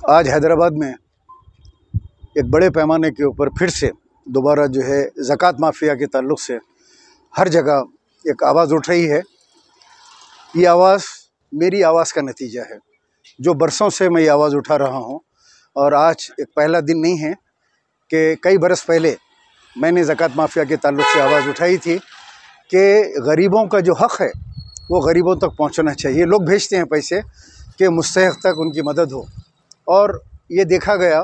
आज हैदराबाद में एक बड़े पैमाने के ऊपर फिर से दोबारा जो है ज़क़़त माफिया के ताल्लुक़ से हर जगह एक आवाज़ उठ रही है। ये आवाज़ मेरी आवाज़ का नतीजा है। जो बरसों से मैं ये आवाज़ उठा रहा हूँ और आज एक पहला दिन नहीं है कि कई बरस पहले मैंने ज़क़़त माफिया के ताल्लुक़ से आवाज़ उठाई थी कि गरीबों का जो हक़ है वो गरीबों तक पहुँचना चाहिए। लोग भेजते हैं पैसे कि मुस्तक तक उनकी मदद हो। और ये देखा गया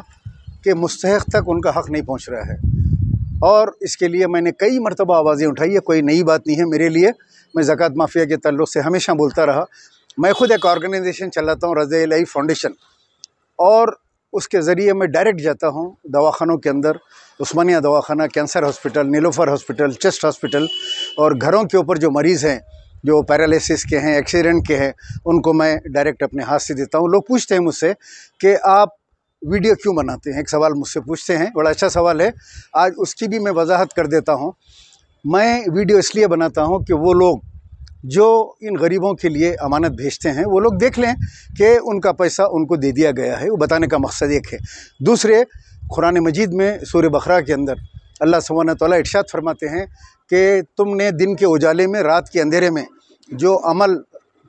कि मुस्तक तक उनका हक़ नहीं पहुँच रहा है। और इसके लिए मैंने कई मरतबा आवाज़ें उठाई है कोई नई बात नहीं है मेरे लिए। मैं ज़क़़त माफिया के तल्लु से हमेशा बोलता रहा। मैं ख़ुद एक ऑर्गेनाइजेशन चलाता हूँ, रज़ा फाउंडेशन। और उसके ज़रिए मैं डायरेक्ट जाता हूँ दवाखानों के अंदर, उस्मानिया दवाखाना, cancer hospital, Niloufer hospital, chest hospital और घरों के ऊपर जो मरीज़ हैं जो पैरालिसिस के हैं एक्सीडेंट के हैं, उनको मैं डायरेक्ट अपने हाथ से देता हूँ। लोग पूछते हैं मुझसे कि आप वीडियो क्यों बनाते हैं? एक सवाल मुझसे पूछते हैं। बड़ा अच्छा सवाल है। आज उसकी भी मैं वजाहत कर देता हूँ। मैं वीडियो इसलिए बनाता हूँ कि वो लोग जो इन गरीबों के लिए अमानत भेजते हैं, वो लोग देख लें कि उनका पैसा उनको दे दिया गया है। वो बताने का मकसद एक है। दूसरे, कुरान मजीद में सूर्य बकरा के अंदर अल्लाह सुबहान ताली इरशाद फरमाते हैं कि तुमने दिन के उजाले में, रात के अंधेरे में जो अमल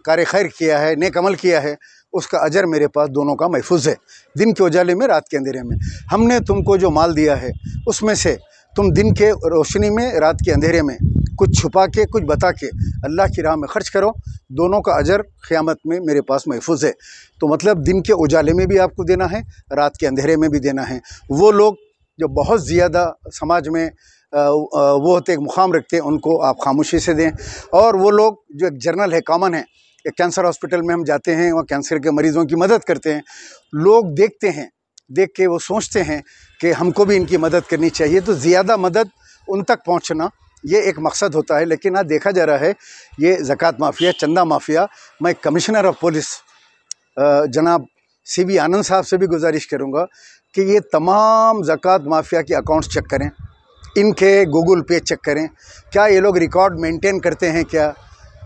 कार खैर किया है, नेक अमल किया है, उसका अजर मेरे पास दोनों का महफूज है। दिन के उजाले में, रात के अंधेरे में। हमने तुमको जो माल दिया है, उसमें से तुम दिन के रोशनी में, रात के अंधेरे में कुछ छुपा के, कुछ बता के अल्लाह की राह में ख़र्च करो। दोनों का अजर क़्यामत में मेरे पास महफूज है। तो मतलब दिन के उजाले में भी आपको देना है, रात के अंधेरे में भी देना है। वो लोग जो बहुत ज़्यादा समाज में वो होते एक मुकाम रखते हैं, उनको आप खामोशी से दें। और वो लोग जो एक जर्नल है, कॉमन है, एक कैंसर हॉस्पिटल में हम जाते हैं, वहाँ कैंसर के मरीज़ों की मदद करते हैं। लोग देखते हैं, देख के वो सोचते हैं कि हमको भी इनकी मदद करनी चाहिए। तो ज़्यादा मदद उन तक पहुँचना, ये एक मकसद होता है। लेकिन आज देखा जा रहा है, ये ज़क़़त माफिया, चंदा माफिया, मैं कमिश्नर ऑफ़ पुलिस जनाब सी आनंद साहब से भी गुजारिश करूँगा कि ये तमाम ज़क़़त माफिया के अकाउंट्स चेक करें। इनके गूगल पे चेक करें। क्या ये लोग रिकॉर्ड मेंटेन करते हैं क्या?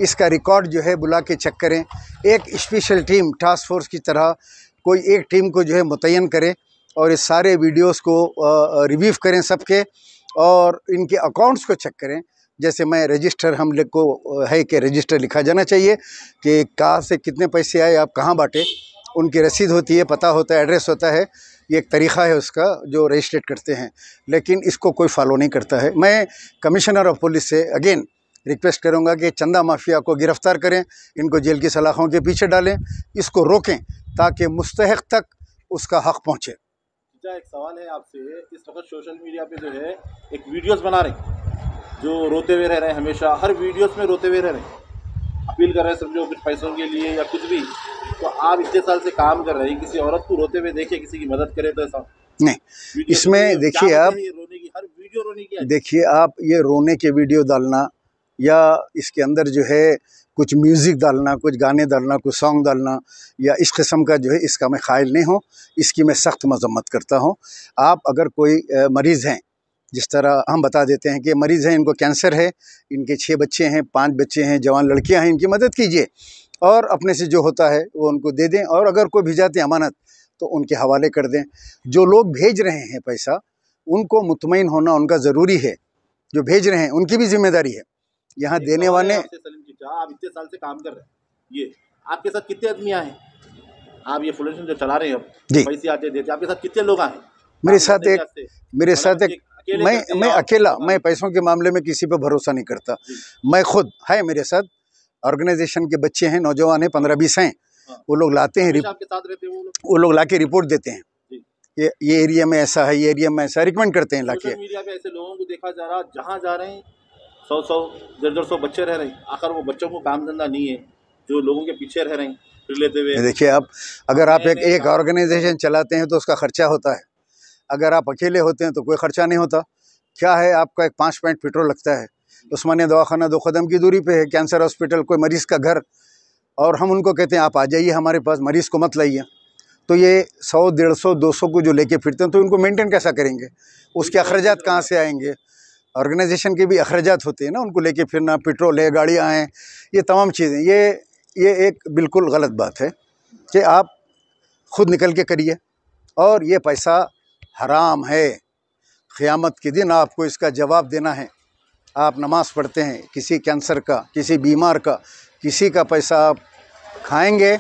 इसका रिकॉर्ड जो है बुला के चेक करें। एक स्पेशल टीम, टास्क फोर्स की तरह कोई एक टीम को जो है मुतन करें और इस सारे वीडियोस को रिव्यू करें सबके और इनके अकाउंट्स को चेक करें। जैसे मैं रजिस्टर हम लोग को है कि रजिस्टर लिखा जाना चाहिए कि कहाँ से कितने पैसे आए, आप कहाँ बांटे। उनकी रसीद होती है, पता होता है, एड्रेस होता है। ये एक तरीक़ा है उसका, जो रजिस्ट्रेट करते हैं। लेकिन इसको कोई फॉलो नहीं करता है। मैं कमिश्नर ऑफ़ पुलिस से अगेन रिक्वेस्ट करूँगा कि चंदा माफिया को गिरफ़्तार करें, इनको जेल की सलाखों के पीछे डालें, इसको रोकें, ताकि मुस्तक तक उसका हक़ पहुँचे। एक सवाल है आपसे। इस वक्त सोशल मीडिया पे जो है, एक वीडियोस बना रहे जो रोते हुए रह रहे हैं हमेशा। हर वीडियोस में रोते हुए रह रहे हैं। अपील कर रहे हैं समझो कुछ पैसों के लिए या कुछ भी तो आप इतने साल से काम कर रहे हैं किसी औरत को रोते हुए देखे किसी की मदद करे तो ऐसा। नहीं इसमें देखिए आप रोने की हर वीडियो रोने की देखिए आप ये रोने के वीडियो डालना या इसके अंदर जो है कुछ म्यूज़िक डालना कुछ गाने डालना कुछ सॉन्ग डालना या इस किस्म का जो है इसका मैं ख़ायल नहीं हूँ इसकी मैं सख्त मजम्मत करता हूँ। आप अगर कोई मरीज़ हैं जिस तरह हम बता देते हैं कि मरीज़ हैं इनको कैंसर है इनके छः बच्चे हैं पाँच बच्चे हैं जवान लड़कियाँ हैं इनकी मदद कीजिए। और अपने से जो होता है वो उनको दे दें और अगर कोई भिजाते अमानत तो उनके हवाले कर दें। जो लोग भेज रहे हैं पैसा उनको मुतमिन होना उनका ज़रूरी है। जो भेज रहे हैं उनकी भी ज़िम्मेदारी है। यहाँ देने वाले आप इतने साल से काम कर रहे हैं। ये आपके साथ कितने आदमी आए आप ये फाउंडेशन जो चला रहे हैं पैसे आते देते आपके साथ कितने लोग आए मेरे साथ एक मेरे साथ एक मैं मैं अकेला मैं पैसों के मामले में किसी पे भरोसा नहीं करता। मैं खुद है मेरे साथ ऑर्गेनाइजेशन के बच्चे हैं नौजवान हैं पंद्रह बीस हैं। हाँ। वो लोग लाते हैं वो लोग? ला के रिपोर्ट देते हैं। ये ये एरिया में ऐसा है ये एरिया में ऐसा रिकमेंड करते हैं लाके। मीडिया पे ऐसे लोगों को देखा जा रहा जहाँ जा रहे हैं सौ सौ डेढ़ डेढ़ सौ बच्चे रह रहे हैं। आखिर वो बच्चों को काम धंधा नहीं है जो लोगों के पीछे रह रहे हैं लेते हुए देखिए आप अगर आप एक एक ऑर्गेनाइजेशन चलाते हैं तो उसका खर्चा होता है। अगर आप अकेले होते हैं तो कोई खर्चा नहीं होता। क्या है, आपका एक पाँच पॉइंट पेट्रोल लगता है। उस्मानिया दवाखाना दो कदम की दूरी पे है, कैंसर हॉस्पिटल, कोई मरीज़ का घर। और हम उनको कहते हैं, आप आ जाइए हमारे पास, मरीज़ को मत लाइए। तो ये सौ, डेढ़ सौ, दो सौ को जो लेके फिरते हैं तो उनको मेंटेन कैसा करेंगे? उसके अखराज कहाँ से आएँगे? ऑर्गेनाइजेशन के भी अखराज होते हैं ना, उनको लेके फिरना, पेट्रोल है, गाड़ियाँ हैं, ये तमाम चीज़ें। ये ये एक बिल्कुल गलत बात है कि आप खुद निकल के करिए। और ये पैसा हराम है। क़यामत के दिन आपको इसका जवाब देना है। आप नमाज़ पढ़ते हैं, किसी कैंसर का, किसी बीमार का, किसी का पैसा आप खाएँगे,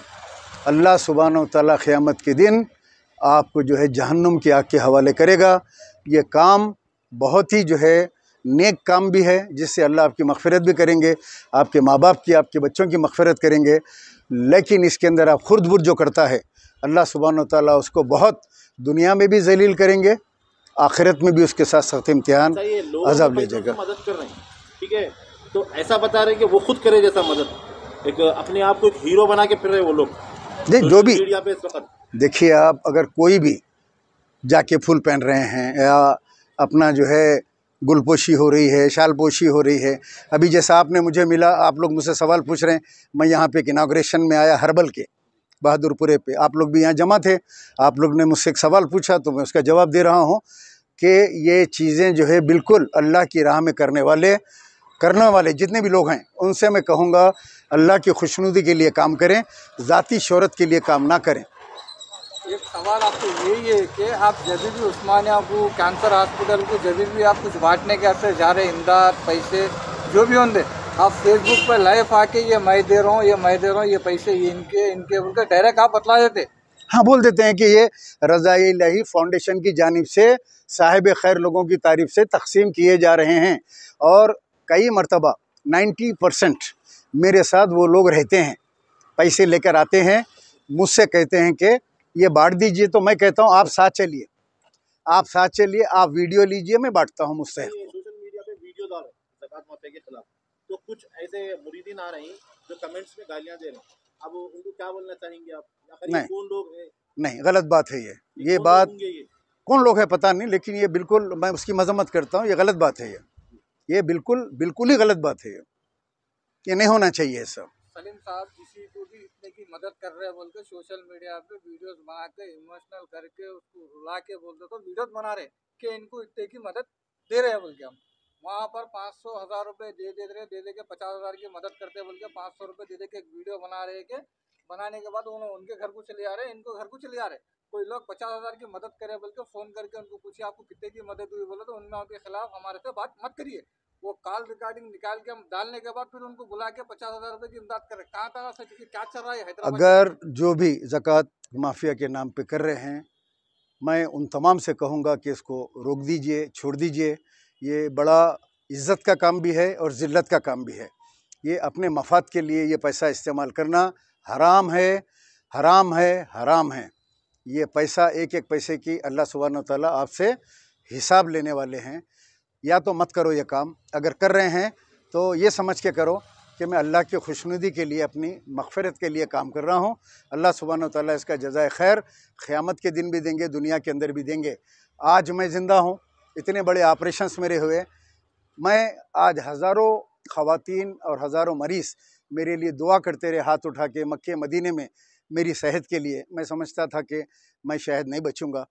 अल्लाह सुबहान ताला क़यामत के दिन आपको जो है जहन्नुम की आग के हवाले करेगा। ये काम बहुत ही जो है नेक काम भी है, जिससे अल्लाह आपकी मगफ़रत भी करेंगे, आपके माँ बाप की, आपके बच्चों की मगफ़रत करेंगे। लेकिन इसके अंदर आप खुर्द बुर्द जो करता है, अल्लाह सुबहान ताला उसको बहुत दुनिया में भी जलील करेंगे आखिरत में भी उसके साथ सख्त इम्तिहान अजाब ले जाएगा मदद कर रहे हैं ठीक है? तो ऐसा बता रहे हैं कि वो खुद करे जैसा मदद। एक अपने आप को एक हीरो बना के फिर रहे वो लोग। देख जो भी देखिए आप अगर कोई भी जाके फूल पहन रहे हैं या अपना जो है गुलपोशी हो रही है शालपोशी हो रही है अभी जैसा आपने मुझे मिला आप लोग मुझसे सवाल पूछ रहे हैं मैं यहाँ पे एक इनाग्रेशन में आया हर्बल के। बहादुरपुरे पे। आप लोग भी यहाँ जमा थे। आप लोग ने मुझसे एक सवाल पूछा तो मैं उसका जवाब दे रहा हूँ कि ये चीज़ें जो है बिल्कुल अल्लाह की राह में करने वाले करने वाले जितने भी लोग हैं, उनसे मैं कहूँगा, अल्लाह की खुशनुदी के लिए काम करें, ज़ाती शहरत के लिए काम ना करें। एक सवाल आपको यही है कि आप जब भी उस्मानिया को कैंसर हॉस्पिटल को जब भी आप कुछ बांटने के वास्ते जा रहे इमदाद, पैसे, जो भी होंगे आप फेसबुक पर लाइव आके ये मैं दे रहा हूँ ये मैं दे रहा हूँ ये पैसे ये इनके इनके उनके डायरेक्ट आप बतला देते। हाँ बोल देते हैं कि ये रज़ाई लही फाउंडेशन की जानिब से साहिब खैर लोगों की तारीफ़ से तकसीम किए जा रहे हैं। और कई मरतबा 90 परसेंट मेरे साथ वो लोग रहते हैं पैसे लेकर आते हैं मुझसे कहते हैं कि ये बांट दीजिए तो मैं कहता हूँ आप साथ चलिए। आप साथ चलिए आप वीडियो लीजिए मैं बांटता हूँ मुझसे। सोशल मीडिया पे वीडियो डाल रहे तो कुछ ऐसे मुरीदीन आ रहे हैं जो कमेंट्स में गालियाँ दे रहे हैं। अब उनको क्या बोलना चाहेंगे आप? नहीं। कौन लोग हैं? नहीं गलत बात है ये। ये बात ये? कौन लोग है पता नहीं लेकिन ये बिल्कुल मैं उसकी मजम्मत करता हूँ ये गलत बात है ये। ये बिल्कुल बिल्कुल ही गलत बात है ये। ये नहीं होना चाहिए सब सलीम साहब किसी को भी इतने की मदद कर रहे हैं बोल के सोशल मीडिया पे वीडियोस बना के इमोशनल करके उसको रुला के बोलते तो वीडियोस बना रहे कि इनको इतने की मदद दे रहे हैं बोल के हम। वहाँ पर पाँच सौ, हज़ार रुपये दे दे रहे, दे दे के पचास हज़ार की मदद करते बोल के पाँच सौ रुपये दे दे के एक वीडियो बना रहे के, बनाने के बाद उन्होंने उनके घर को चले आ रहे, इनको घर को चले आ रहे। कोई लोग पचास हज़ार की मदद करे बोल के फ़ोन करके उनको पूछिए आपको कितने की मदद हुई? बोले तो उनके खिलाफ हमारे से बात मत करिए। वो कॉल रिकॉर्डिंग निकाल के हम डालने के बाद फिर उनको बुला के पचास हज़ार रुपए की इमदाद कर कहाँ कहाँ से क्या चल रहा है? अगर जो भी ज़क़़त माफिया के नाम पे कर रहे हैं, मैं उन तमाम से कहूँगा कि इसको रोक दीजिए, छोड़ दीजिए। ये बड़ा इज़्ज़त का काम भी है और ज़िल्लत का काम भी है। ये अपने मफाद के लिए ये पैसा इस्तेमाल करना हराम है हराम है हराम है। ये पैसा एक एक पैसे की अल्लाह सुबहान ताला आपसे हिसाब लेने वाले हैं। या तो मत करो ये काम। अगर कर रहे हैं तो ये समझ के करो कि मैं अल्लाह की खुशनुदी के लिए अपनी मगफ़रत के लिए काम कर रहा हूँ। अल्लाह सुबहान ताला इसका जजाय खैर क़यामत के दिन भी देंगे, दुनिया के अंदर भी देंगे। आज मैं ज़िंदा हूँ। इतने बड़े ऑपरेशंस मेरे हुए। मैं आज हज़ारों ख़वातीन और हज़ारों मरीज़ मेरे लिए दुआ करते रहे हाथ उठा के मक्के मदीने में मेरी सेहत के लिए। मैं समझता था कि मैं शायद नहीं बचूँगा,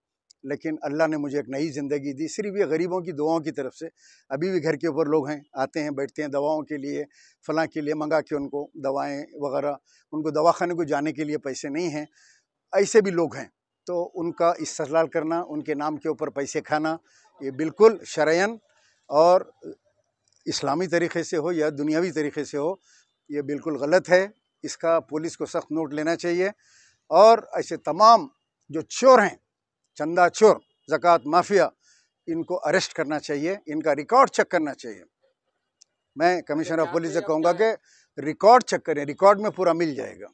लेकिन अल्लाह ने मुझे एक नई ज़िंदगी दी, सिर्फ़ ये गरीबों की दुआओं की तरफ़ से। अभी भी घर के ऊपर लोग हैं, आते हैं, बैठते हैं दवाओं के लिए, फ़लाँ के लिए मंगा के उनको दवाएँ वगैरह, उनको दवाखाने को जाने के लिए पैसे नहीं हैं, ऐसे भी लोग हैं। तो उनका इस्तेलाल करना, उनके नाम के ऊपर पैसे खाना ये बिल्कुल शरयन और इस्लामी तरीक़े से हो या दुनियावी तरीक़े से हो ये बिल्कुल गलत है। इसका पुलिस को सख्त नोट लेना चाहिए और ऐसे तमाम जो चोर हैं चंदा चोर ज़क़़त माफिया इनको अरेस्ट करना चाहिए इनका रिकॉर्ड चेक करना चाहिए। मैं कमिश्नर ऑफ़ पुलिस से कहूँगा कि रिकॉर्ड चेक करें रिकॉर्ड में पूरा मिल जाएगा।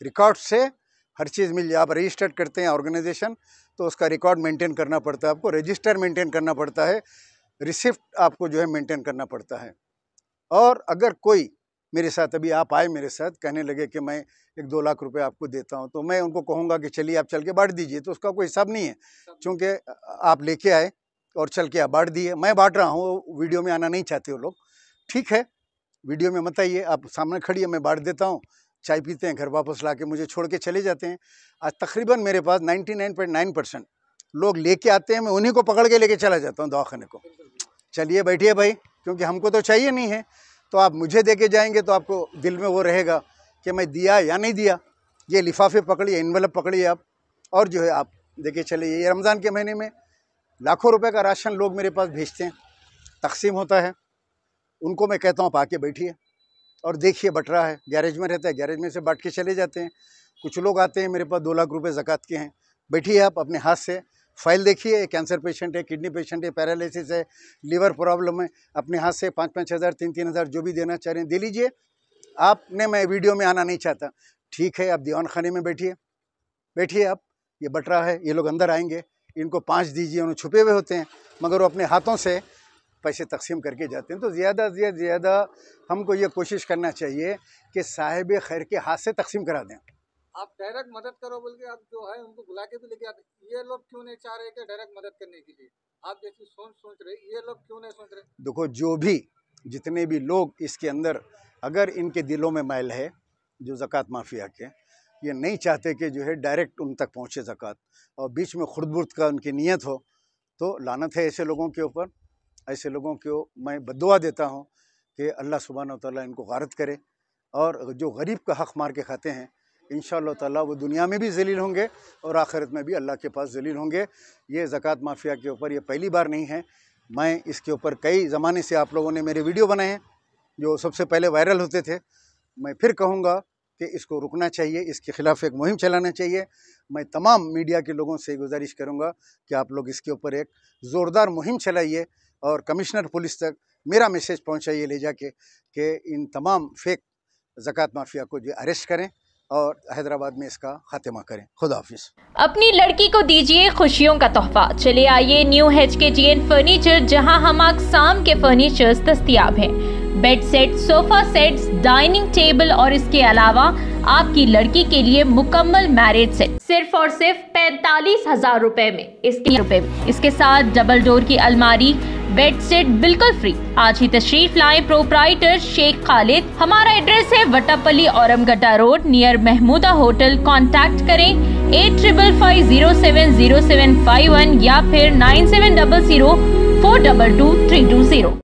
रिकॉर्ड से हर चीज़ मिल जाए। आप रजिस्टर्ड करते हैं ऑर्गेनाइजेशन तो उसका रिकॉर्ड मेंटेन करना पड़ता है आपको। रजिस्टर मेंटेन करना पड़ता है। रिसिप्ट आपको जो है मेंटेन करना पड़ता है। और अगर कोई मेरे साथ, अभी आप आए मेरे साथ, कहने लगे कि मैं एक दो लाख रुपए आपको देता हूँ तो मैं उनको कहूँगा कि चलिए आप चल के बांट दीजिए तो उसका कोई हिसाब नहीं है। क्योंकि आप लेके आए और चल के आप बांट दिए। मैं बांट रहा हूँ, वीडियो में आना नहीं चाहते वो लोग। ठीक है, वीडियो में मत आइए, आप सामने खड़ी है, मैं बांट देता हूँ। चाय पीते हैं, घर वापस ला के मुझे छोड़ के चले जाते हैं। आज तकरीबन मेरे पास 99.9 परसेंट लोग लेके आते हैं, मैं उन्हीं को पकड़ के लेके चला जाता हूँ दवाखाने को। चलिए बैठिए भाई, क्योंकि हमको तो चाहिए नहीं है। तो आप मुझे दे के जाएँगे तो आपको दिल में वो रहेगा कि मैं दिया या नहीं दिया। ये लिफाफे पकड़िए इन्वेलप पकड़िए आप। और जो है आप देखिए चलिए। ये रमज़ान के महीने में लाखों रुपए का राशन लोग मेरे पास भेजते हैं, तकसीम होता है। उनको मैं कहता हूँ आप आके बैठिए। और देखिए बट रहा है, गैरेज में रहता है, गैरेज में से बांट के चले जाते हैं। कुछ लोग आते हैं, मेरे पास दो लाख रुपये ज़क़़त के हैं। बैठिए आप अपने हाथ से, फ़ाइल देखिए कैंसर पेशेंट है, किडनी पेशेंट है, पैरालिसिस है, लीवर प्रॉब्लम है, अपने हाथ से पाँच पाँच हज़ार तीन तीन हज़ार जो भी देना चाह रहे हैं, दे लीजिए। आपने मैं वीडियो में आना नहीं चाहता। ठीक है, आप दीवान खाने में बैठिए। बैठिए आप, ये बट रहा है, ये लोग अंदर आएँगे, इनको पाँच दीजिए, उन्हें छुपे हुए होते हैं, मगर वो अपने हाथों से पैसे तकसीम करके जाते हैं। तो ज़्यादा से ज़्यादा हमको ये कोशिश करना चाहिए कि साहिब खैर के हाथ से तकसीम करा दें। आप डायरेक्ट मदद करो बोल के आप जो है उनको बुला के भी लेके आते ये लोग क्यों नहीं चाह रहे कि डायरेक्ट मदद करने के लिए? आप जैसी सोच सोच रहे ये लोग क्यों नहीं सोच रहे? देखो जो भी जितने भी लोग इसके अंदर अगर इनके दिलों में मैल है जो ज़क़़त माफिया के ये नहीं चाहते कि जो है डायरेक्ट उन तक पहुँचे ज़क़़त। और बीच में खुरदबुर्द का उनकी नीयत हो तो लानत है ऐसे लोगों के ऊपर। ऐसे लोगों को मैं बदुआ देता हूँ कि अल्लाह सुबहान ताली इनको गारत करे और जो गरीब का हक़ मार के खाते हैं इन ताला वो दुनिया में भी जलील होंगे और आखिरत में भी अल्लाह के पास जलील होंगे। ये ज़क़़त माफिया के ऊपर ये पहली बार नहीं है। मैं इसके ऊपर कई ज़माने से आप लोगों ने मेरे वीडियो बनाए हैं, जो सबसे पहले वायरल होते थे। मैं फिर कहूँगा कि इसको रुकना चाहिए, इसके ख़िलाफ़ एक मुहिम चलाना चाहिए। मैं तमाम मीडिया के लोगों से गुजारिश करूँगा कि आप लोग इसके ऊपर एक ज़ोरदार मुहिम चलाइए और कमिश्नर पुलिस तक मेरा मैसेज पहुँचाइए ले जाके कि इन तमाम फेक ज़क़़त माफिया को जो अरेस्ट करें और हैदराबाद में इसका खात्मा करें। खुदा हाफिज। अपनी लड़की को दीजिए खुशियों का तोहफा। चले आइए न्यू हेच के जी एन फर्नीचर, जहाँ हम आकसाम के फर्नीचर्स दस्तियाब हैं। Bed set sofa sets, dining table और इसके अलावा आपकी लड़की के लिए मुकम्मल मैरिज सेट सिर्फ़ और सिर्फ़ पैंतालीस हज़ार रूपए में। इसके रुपए में। इसके साथ डबल डोर की अलमारी बेड सेट बिल्कुल फ्री आज ही तशरीफ़ लाए प्रोपराइटर शेख खालिद हमारा एड्रेस है वटापली औरमगड्डा road near Mahmooda hotel. Contact करें at triple five zero seven zero seven five one या फिर nine seven double zero four double two three two zero